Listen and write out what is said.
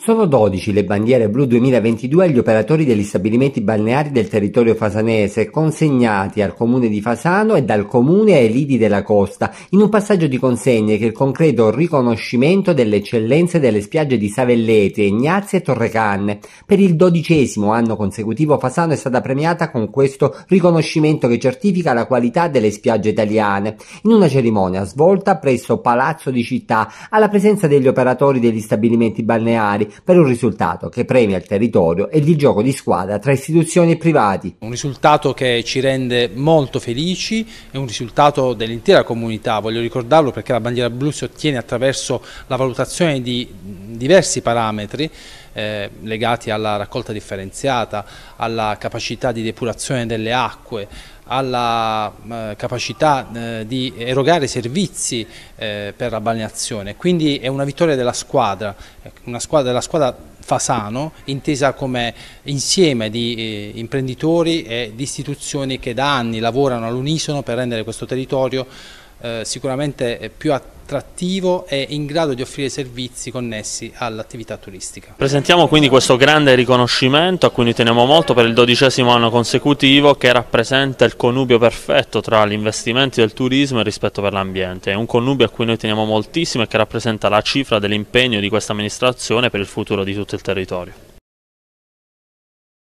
Sono 12 le bandiere blu 2022 agli operatori degli stabilimenti balneari del territorio fasanese consegnati al comune di Fasano e dal comune ai lidi della costa in un passaggio di consegne che il concreto riconoscimento delle eccellenze delle spiagge di Savellete, Ignazia e Torrecanne. Per il dodicesimo anno consecutivo Fasano è stata premiata con questo riconoscimento che certifica la qualità delle spiagge italiane in una cerimonia svolta presso Palazzo di Città alla presenza degli operatori degli stabilimenti balneari per un risultato che premia il territorio e il gioco di squadra tra istituzioni e privati. Un risultato che ci rende molto felici, è un risultato dell'intera comunità, voglio ricordarlo perché la bandiera blu si ottiene attraverso la valutazione di diversi parametri eh, legati alla raccolta differenziata, alla capacità di depurazione delle acque, alla eh, capacità eh, di erogare servizi eh, per la balneazione, quindi è una vittoria della squadra, una squadra della squadra Fasano, intesa come insieme di eh, imprenditori e di istituzioni che da anni lavorano all'unisono per rendere questo territorio eh, sicuramente più attrattivo e in grado di offrire servizi connessi all'attività turistica. Presentiamo quindi questo grande riconoscimento a cui noi teniamo molto per il dodicesimo anno consecutivo che rappresenta il connubio perfetto tra gli investimenti del turismo e il rispetto per l'ambiente. È un connubio a cui noi teniamo moltissimo e che rappresenta la cifra dell'impegno di questa amministrazione per il futuro di tutto il territorio.